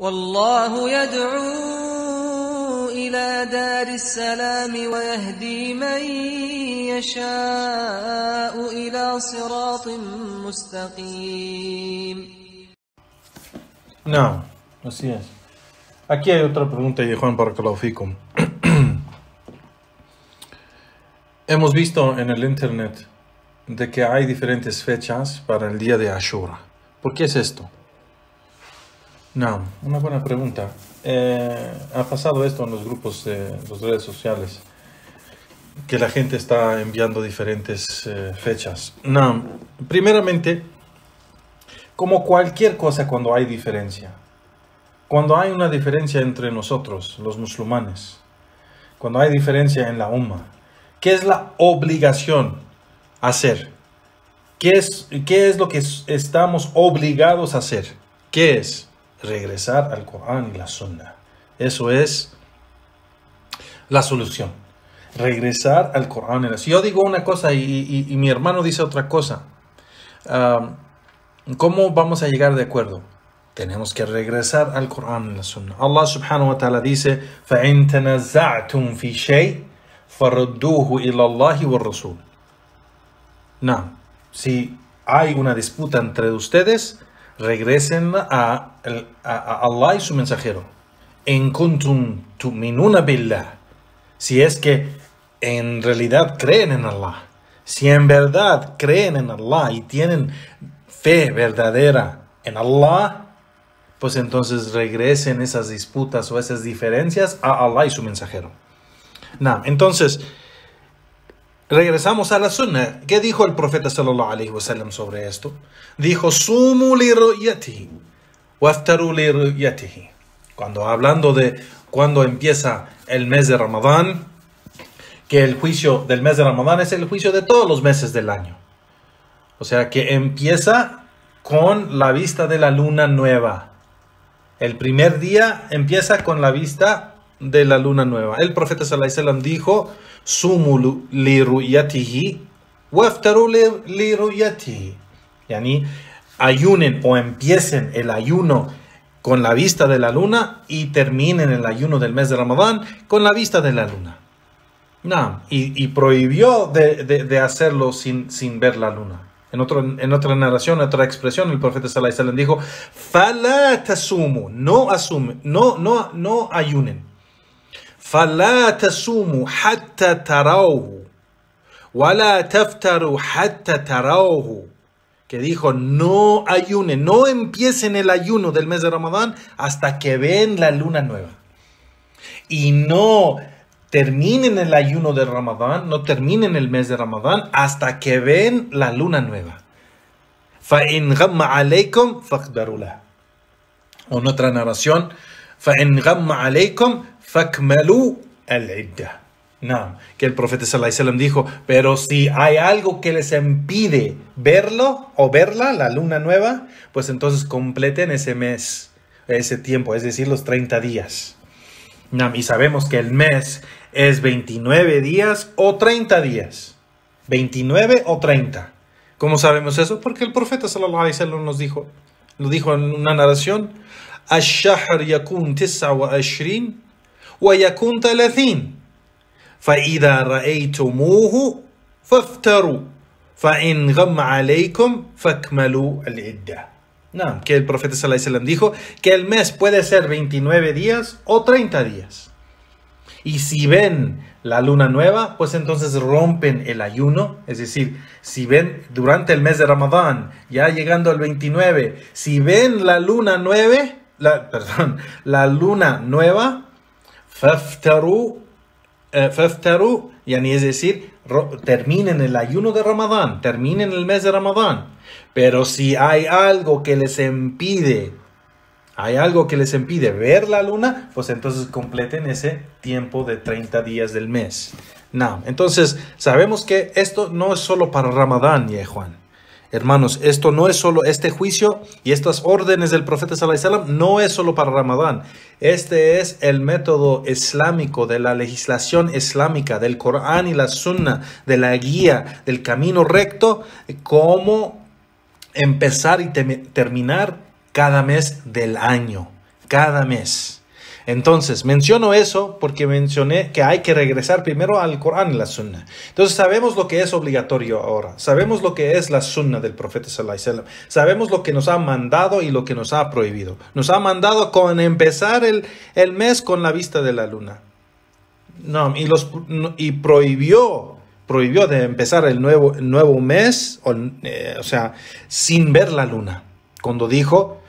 والله يدعو إلى دار السلام ويهدي من يشاء إلى صراط مستقيم No, así es. Aquí hay otra pregunta de Juan Barakalaufikum. Hemos visto en el internet de que hay diferentes fechas para el día de Ashura. ¿Por qué es esto? No, una buena pregunta. Eh, ha pasado esto en los grupos de las redes sociales, que la gente está enviando diferentes eh, fechas. No, primeramente, como cualquier cosa cuando hay diferencia, cuando hay una diferencia entre nosotros, los musulmanes, cuando hay diferencia en la umma, ¿qué es la obligación a hacer? ¿Qué es, ¿Qué es lo que estamos obligados a hacer? ¿Qué es? regresar al Corán y la Sunna. Eso es la solución. Regresar al Corán y la Yo digo una cosa y, mi hermano dice otra cosa. ¿Cómo vamos a llegar de acuerdo? Tenemos que regresar al Corán y la Sunna. Allah subhanahu wa ta'ala dice, فَإِن تَنَزَّعْتُمْ فِي شَيْءٍ فَرُدُّوهُ إِلَى اللَّهِ وَالرَّسُولِ No, si hay una disputa entre ustedes, regresen a, Allah y su mensajero. En kuntum tu'minuna billah. Si es que en realidad creen en Allah. Si en verdad creen en Allah y tienen fe verdadera en Allah, pues entonces regresen esas disputas o esas diferencias a Allah y su mensajero. entonces, Regresamos a la sunna. ¿Qué dijo el profeta sallallahu alaihi wasallam sobre esto? Dijo, sumu li ru'yatihi, waftaru li ru'yatihi. Cuando hablando de cuando empieza el mes de Ramadán, que el juicio del mes de Ramadán es el juicio de todos los meses del año. O sea que empieza con la vista de la luna nueva. El primer día empieza con la vista de la luna nueva. El profeta sallallahu dijo, sumu li ru'yatihi waftaru li ru'yatihi. Yani, ayunen o empiecen el ayuno con la vista de la luna y terminen el ayuno del mes de Ramadán con la vista de la luna. No, y, prohibió de, hacerlo sin, sin ver la luna. En, otro, en otra narración, otra expresión, el profeta sallallahu dijo, "Fala tasumu", no asume, no no no ayunen. فلا تسوموا حتى تروه ولا تفتروا حتى تروه que dijo no ayunen, no empiecen el ayuno del mes de Ramadán hasta que ven la luna nueva. Y no terminen el ayuno de Ramadán, no terminen el mes de Ramadán hasta que ven la luna nueva. فَإِنْ غَمَّ عَلَيْكُمْ فَقْدَرُوا O en otra narración, فَإِنْ غَمَّ عَلَيْكُمْ fakmalu al-idda. No, que el profeta sallallahu dijo, pero si hay algo que les impide verlo o verla, la luna nueva, pues entonces completen ese mes, ese tiempo, es decir, los 30 días. No, y sabemos que el mes es 29 días o 30 días. 29 o 30. ¿Cómo sabemos eso? Porque el profeta sallallahu alaihi wasallam nos dijo, lo dijo en una narración, الشهر يكون 29 ويكون ثلاثين فإذا رأيتموه فافتروا فإن غم عليكم فاكملوا العدة No, que el profeta sallallahu alaihi dijo que el mes puede ser 29 días o 30 días. Y si ven la luna nueva, pues entonces rompen el ayuno. Es decir, si ven durante el mes de Ramadán, ya llegando al 29, si ven la luna nueve, la, perdón, la luna nueva, eh, faftaru, yani es decir, terminen el ayuno de Ramadán, terminen el mes de Ramadán. Pero si hay algo que les impide, hay algo que les impide ver la luna, pues entonces completen ese tiempo de 30 días del mes. No, entonces sabemos que esto no es solo para Ramadán, Juan. Hermanos, esto no es solo este juicio y estas órdenes del profeta sallallahu no es solo para Ramadán. Este es el método islámico de la legislación islámica del Corán y la Sunna, de la guía del camino recto, cómo empezar y terminar cada mes del año. cada mes. Entonces, menciono eso porque mencioné que hay que regresar primero al Corán y la Sunna. Entonces, sabemos lo que es obligatorio ahora. Sabemos lo que es la Sunna del profeta Sallallahu Alaihi Wasallam. Sabemos lo que nos ha mandado y lo que nos ha prohibido. Nos ha mandado con empezar el, el mes con la vista de la luna. No, y, los, y prohibió prohibió de empezar el nuevo, nuevo mes, o, eh, o sea, sin ver la luna. Cuando dijo,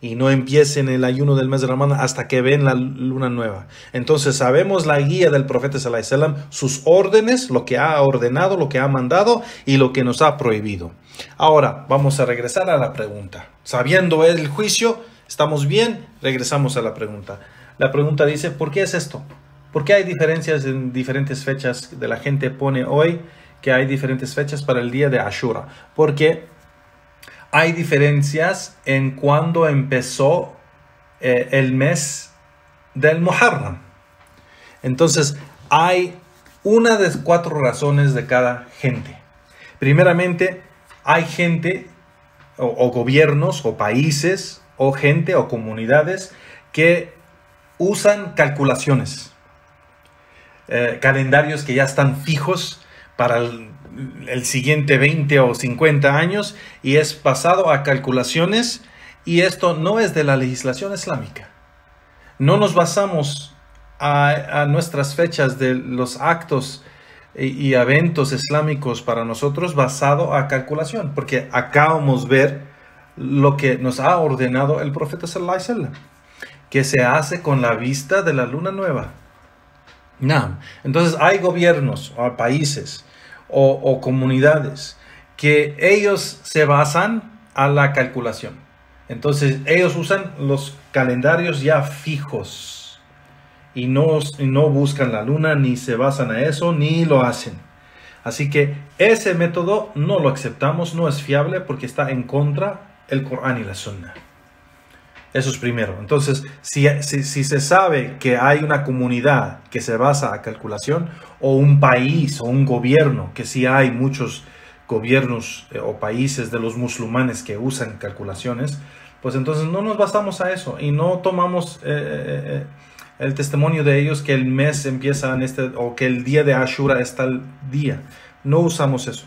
y no empiecen el ayuno del mes de Ramadán hasta que ven la luna nueva. Entonces sabemos la guía del profeta sallallahu sus órdenes, lo que ha ordenado, lo que ha mandado y lo que nos ha prohibido. Ahora vamos a regresar a la pregunta. Sabiendo el juicio, estamos bien, regresamos a la pregunta. La pregunta dice, ¿por qué es esto? ¿Por qué hay diferencias en diferentes fechas de la gente pone hoy que hay diferentes fechas para el día de Ashura? Porque hay diferencias en cuando empezó eh, el mes del Muharram. Entonces, hay una de cuatro razones de cada gente. Primeramente, hay gente o, gobiernos o países o gente o comunidades que usan calculaciones, eh, calendarios que ya están fijos para el, el siguiente 20 o 50 años y es pasado a calculaciones y esto no es de la legislación islámica. No nos basamos a, nuestras fechas de los actos y, eventos islámicos para nosotros basado a calculación, porque acabamos ver lo que nos ha ordenado el profeta sallallahu alaihi wasallam, que se hace con la vista de la luna nueva. No. Entonces hay gobiernos o países o, comunidades que ellos se basan a la calculación. Entonces ellos usan los calendarios ya fijos y no, no buscan la luna, ni se basan a eso, ni lo hacen. Así que ese método no lo aceptamos, no es fiable porque está en contra el Corán y la Sunna. Eso es primero. Entonces, si, si, se sabe que hay una comunidad que se basa a calculación, o un país o un gobierno, que si hay muchos gobiernos eh, o países de los musulmanes que usan calculaciones, pues entonces no nos basamos a eso y no tomamos eh, eh, el testimonio de ellos que el mes empieza en este o que el día de Ashura está el día. No usamos eso.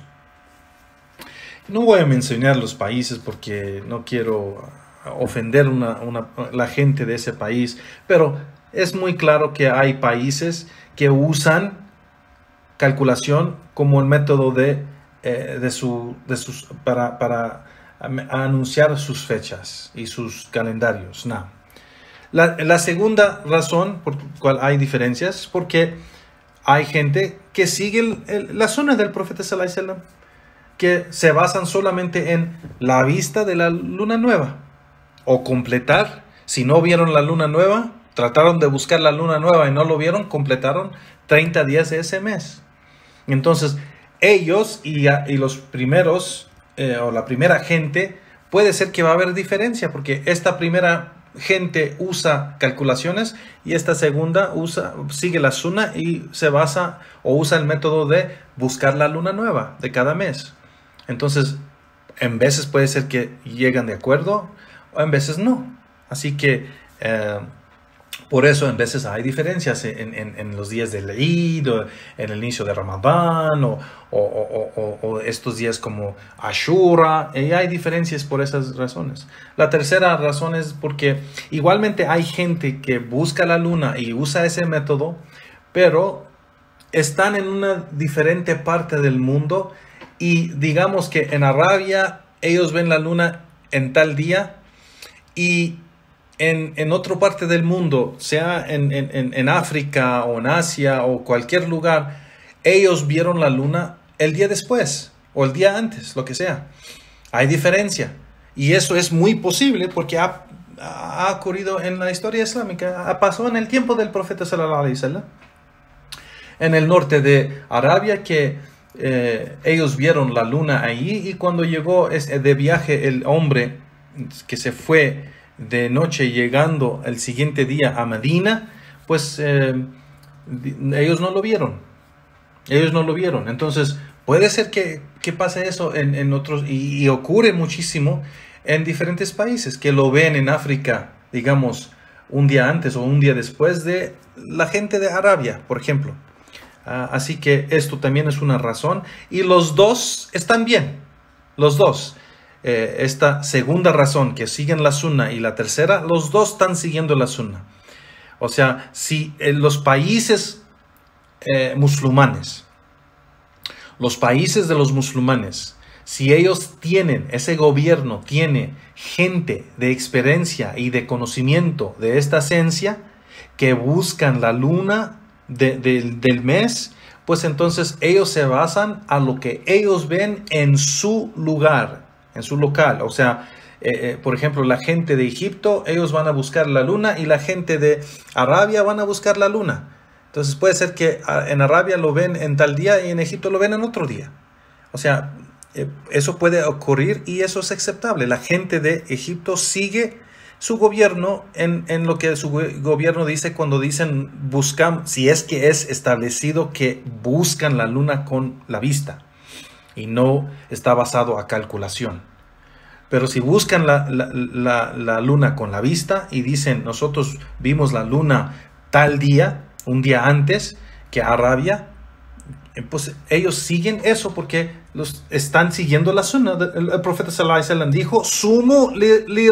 No voy a mencionar los países porque no quiero ofender una, la gente de ese país, pero es muy claro que hay países que usan calculación como el método de, eh, de, su, de sus, para, para anunciar sus fechas y sus calendarios. La, la, segunda razón por la cual hay diferencias es porque hay gente que sigue la zona del profeta Sallallahu que se basan solamente en la vista de la luna nueva o completar. Si no vieron la luna nueva, trataron de buscar la luna nueva y no lo vieron, completaron 30 días de ese mes. Entonces, ellos y, los primeros, eh, o la primera gente, puede ser que va a haber diferencia, porque esta primera gente usa calculaciones y esta segunda usa, sigue la suna y se basa o usa el método de buscar la luna nueva de cada mes. Entonces, en veces puede ser que llegan de acuerdo, en veces no. Así que eh, por eso en veces hay diferencias en, los días del Eid, o en el inicio de Ramadán, o, o, estos días como Ashura, y hay diferencias por esas razones. La tercera razón es porque igualmente hay gente que busca la luna y usa ese método, pero están en una diferente parte del mundo y digamos que en Arabia ellos ven la luna en tal día y en, en otra parte del mundo, sea en, en, en, África o en Asia o cualquier lugar, ellos vieron la luna el día después o el día antes, lo que sea. Hay diferencia. Y eso es muy posible porque ha, ha ocurrido en la historia islámica, pasó en el tiempo del profeta sallallahu alaihi wasallam. En el norte de Arabia que eh, ellos vieron la luna ahí y cuando llegó de viaje el hombre que se fue de noche llegando el siguiente día a Medina, pues eh, ellos no lo vieron. Ellos no lo vieron. Entonces, puede ser que, pase eso en, otros, y, ocurre muchísimo en diferentes países, que lo ven en África, digamos, un día antes o un día después de la gente de Arabia, por ejemplo. Ah, así que esto también es una razón. Y los dos están bien, los dos. Eh, esta segunda razón, que siguen la sunna, y la tercera, los dos están siguiendo la sunna. O sea, si en los países eh, musulmanes, los países de los musulmanes, si ellos tienen, ese gobierno tiene gente de experiencia y de conocimiento de esta esencia, que buscan la luna del mes, pues entonces ellos se basan a lo que ellos ven en su lugar, en su local. O sea, eh, eh, por ejemplo, la gente de Egipto, ellos van a buscar la luna y la gente de Arabia van a buscar la luna. Entonces puede ser que ah, en Arabia lo ven en tal día y en Egipto lo ven en otro día. O sea, eh, eso puede ocurrir y eso es aceptable. La gente de Egipto sigue su gobierno en, en, lo que su gobierno dice cuando dicen buscan, si es que es establecido que buscan la luna con la vista y no está basado a calculación. Pero si buscan la, la, la, luna con la vista y dicen nosotros vimos la luna tal día, un día antes que Arabia, eh, pues ellos siguen eso porque los están siguiendo la sunna. El, profeta sallallahu dijo, sumo li, li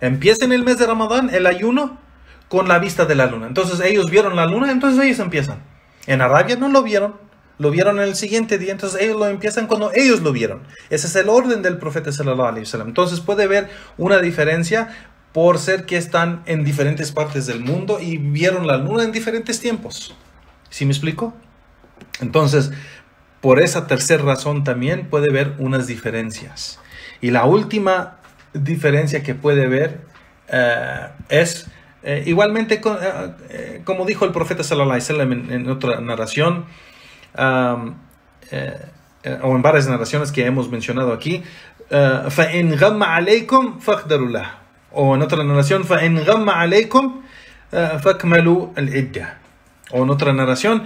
Empieza en el mes de Ramadán el ayuno con la vista de la luna. Entonces ellos vieron la luna, entonces ellos empiezan. En Arabia no lo vieron, lo vieron en el siguiente día, entonces ellos lo empiezan cuando ellos lo vieron. Ese es el orden del profeta sallallahu alaihi wasallam. Entonces puede haber una diferencia por ser que están en diferentes partes del mundo y vieron la luna en diferentes tiempos. ¿Sí me explico? Entonces, por esa tercera razón también puede haber unas diferencias. Y la última diferencia que puede ver eh, es eh, igualmente eh, como dijo el profeta sallallahu alaihi wasallam en, otra narración o en varias narraciones que hemos mencionado aquí o en otra narración o en otra narración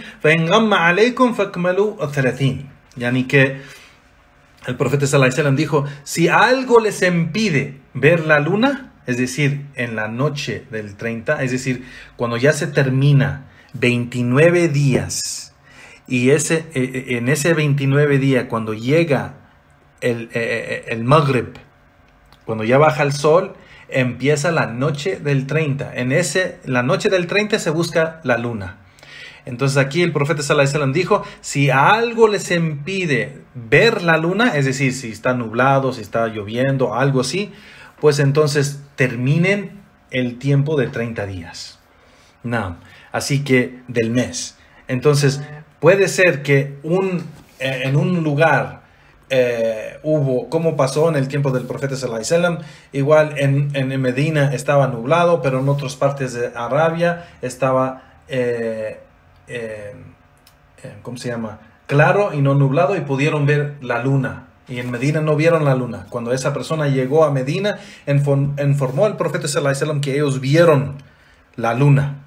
yani que el profeta Sallallahu dijo, si algo les impide ver la luna, es decir, en la noche del 30, es decir, cuando ya se termina 29 días, y ese, eh, eh, en ese 29 día, cuando llega el, eh, el Maghrib, cuando ya baja el sol, empieza la noche del 30. En ese, la noche del 30 se busca la luna. Entonces aquí el profeta Sallallahu dijo, si algo les impide ver la luna, es decir, si está nublado, si está lloviendo, algo así, pues entonces terminen el tiempo de 30 días. No, así que del mes. Entonces puede ser que un, eh, en un lugar eh, hubo, como pasó en el tiempo del profeta Sallallahu igual en, en Medina estaba nublado, pero en otras partes de Arabia estaba... Eh, ¿cómo se llama? Claro y no nublado y pudieron ver la luna. Y en Medina no vieron la luna. Cuando esa persona llegó a Medina, informó al profeta Sallallahu que ellos vieron la luna.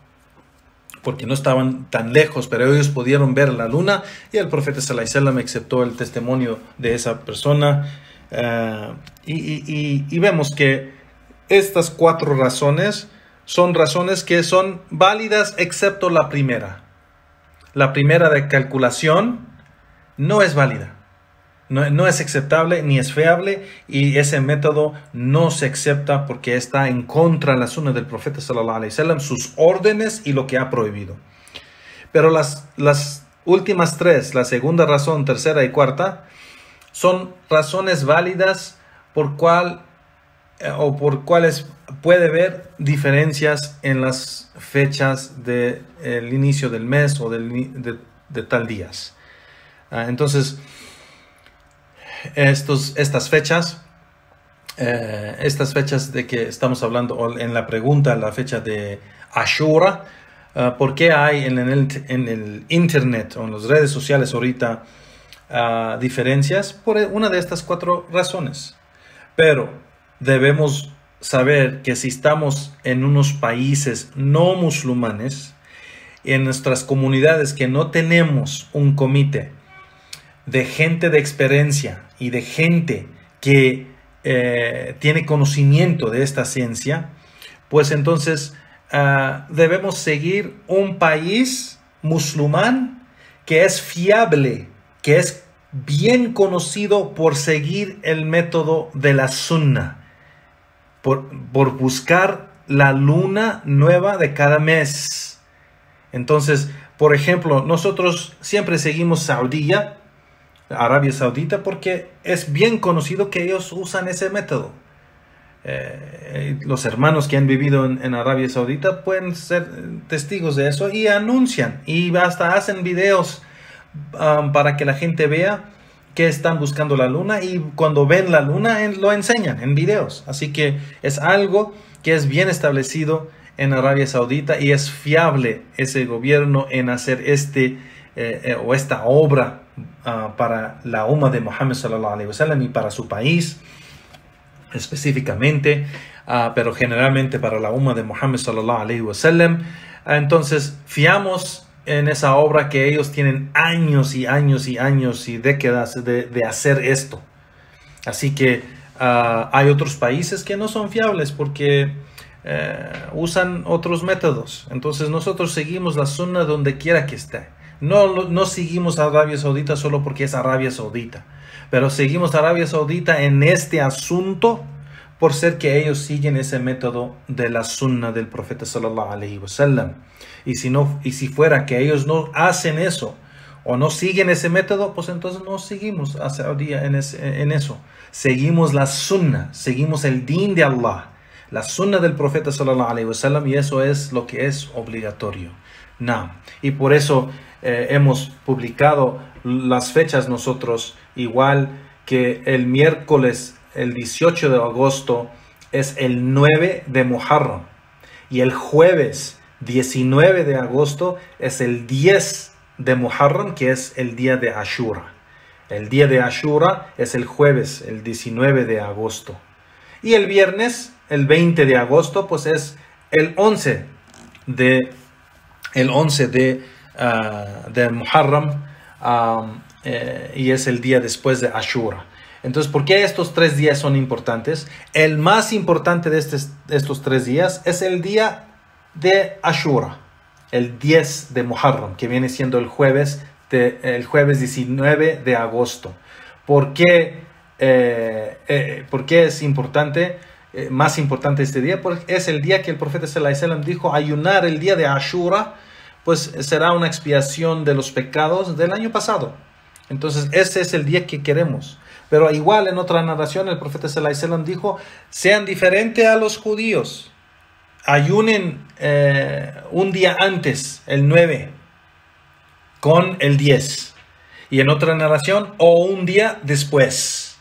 Porque no estaban tan lejos, pero ellos pudieron ver la luna. Y el profeta Sallallahu aceptó el testimonio de esa persona. Eh, y vemos que estas cuatro razones son razones que son válidas excepto la primera la primera de calculación no es válida. No, es aceptable ni es fiable y ese método no se acepta porque está en contra de la sunna del profeta sallallahu alaihi wasallam, sus órdenes y lo que ha prohibido. Pero las, las últimas tres, la segunda razón, tercera y cuarta, son razones válidas por cual eh, o por cuales puede haber diferencias en las fechas del inicio del mes o de, tal días. Ah, entonces, estos, estas fechas, eh, estas fechas de que estamos hablando en la pregunta, la fecha de Ashura, uh, ¿por qué hay en el, en el, Internet o en las redes sociales ahorita ah, diferencias? Por una de estas cuatro razones. Pero debemos saber que si estamos en unos países no musulmanes, en nuestras comunidades que no tenemos un comité de gente de experiencia y de gente que eh, tiene conocimiento de esta ciencia, pues entonces ah, debemos seguir un país musulmán que es fiable, que es bien conocido por seguir el método de la sunna, por, por buscar la luna nueva de cada mes. Entonces, por ejemplo, nosotros siempre seguimos Saudía, Arabia Saudita, porque es bien conocido que ellos usan ese método. Eh, los hermanos que han vivido en, Arabia Saudita pueden ser testigos de eso y anuncian y hasta hacen videos um, para que la gente vea que están buscando la luna y cuando ven la luna lo enseñan en videos. Así que es algo que es bien establecido en Arabia Saudita y es fiable ese gobierno en hacer este eh, eh, o esta obra uh, para la umma de Muhammad sallallahu alaihi wasallam y para su país específicamente, uh, pero generalmente para la umma de Muhammad sallallahu alaihi wasallam. Entonces, fiamos en esa obra que ellos tienen años y años y años y décadas de, de hacer esto. Así que uh, hay otros países que no son fiables porque eh, usan otros métodos. Entonces nosotros seguimos la zona donde quiera que esté. No, no seguimos a Arabia Saudita solo porque es Arabia Saudita, pero seguimos a Arabia Saudita en este asunto por ser que ellos siguen ese método de la sunna del profeta sallallahu alaihi wasallam. Y si no y si fuera que ellos no hacen eso o no siguen ese método, pues entonces no seguimos a Saudí en, en eso. Seguimos la sunna, seguimos el din de Allah la sunna del profeta sallallahu alaihi wasallam y eso es lo que es obligatorio. No. Y por eso eh, hemos publicado las fechas nosotros igual que el miércoles el 18 de agosto es el 9 de Muharram y el jueves 19 de agosto es el 10 de Muharram que es el día de Ashura. El día de Ashura es el jueves, el 19 de agosto. Y el viernes el 20 de agosto, pues es el 11 de, el 11 de, uh, Muharram eh, y es el día después de Ashura. Entonces, ¿por qué estos tres días son importantes? El más importante de, estos tres días es el día de Ashura, el 10 de Muharram, que viene siendo el jueves, de, el jueves 19 de agosto. ¿Por qué, eh, eh, ¿por qué es importante? Eh, más importante este día, porque es el día que el profeta dijo ayunar el día de Ashura, pues será una expiación de los pecados del año pasado. Entonces, ese es el día que queremos. Pero igual en otra narración el profeta Sallallahu dijo, sean diferentes a los judíos. Ayunen eh, un día antes, el 9, con el 10. Y en otra narración, o un día después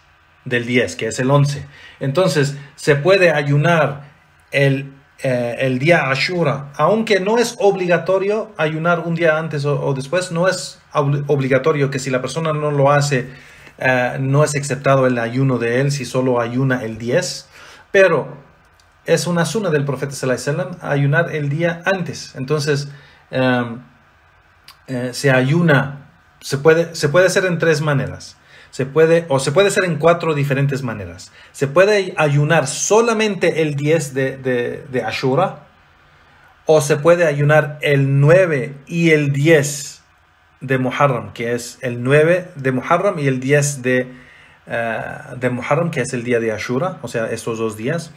del 10, que es el 11. Entonces, se puede ayunar el, eh, el día Ashura, aunque no es obligatorio ayunar un día antes o, después, no es obligatorio que si la persona no lo hace, eh, no es aceptado el ayuno de él si solo ayuna el 10, pero es una suna del profeta sallallahu ayunar el día antes. Entonces, eh, se ayuna, se puede, se puede hacer en tres maneras se puede, o se puede hacer en cuatro diferentes maneras. Se puede ayunar solamente el 10 de, de, Ashura, o se puede ayunar el 9 y el 10 de Muharram, que es el 9 de Muharram y el 10 de, eh, de Muharram, que es el día de Ashura, o sea, estos dos días.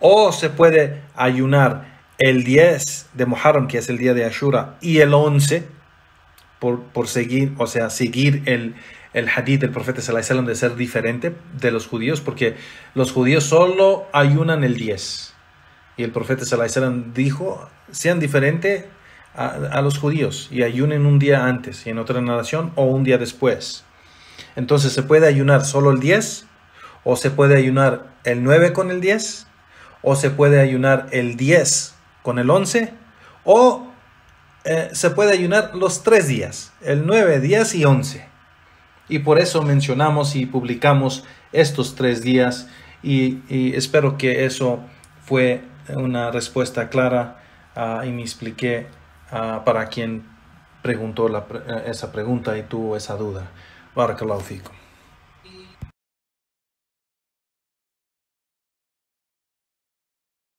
O se puede ayunar el 10 de Muharram, que es el día de Ashura, y el 11, por, por seguir, o sea, seguir el, el hadith del profeta sallallahu de ser diferente de los judíos, porque los judíos solo ayunan el 10. Y el profeta sallallahu dijo, sean diferentes a, los judíos y ayunen un día antes y en otra narración o un día después. Entonces se puede ayunar solo el 10 o se puede ayunar el 9 con el 10 o se puede ayunar el 10 con el 11 o eh, se puede ayunar los tres días, el 9, 10 y 11. Y por eso mencionamos y publicamos estos tres días y, espero que eso fue una respuesta clara ah, y me expliqué ah, para quien preguntó esa pregunta y tuvo esa duda.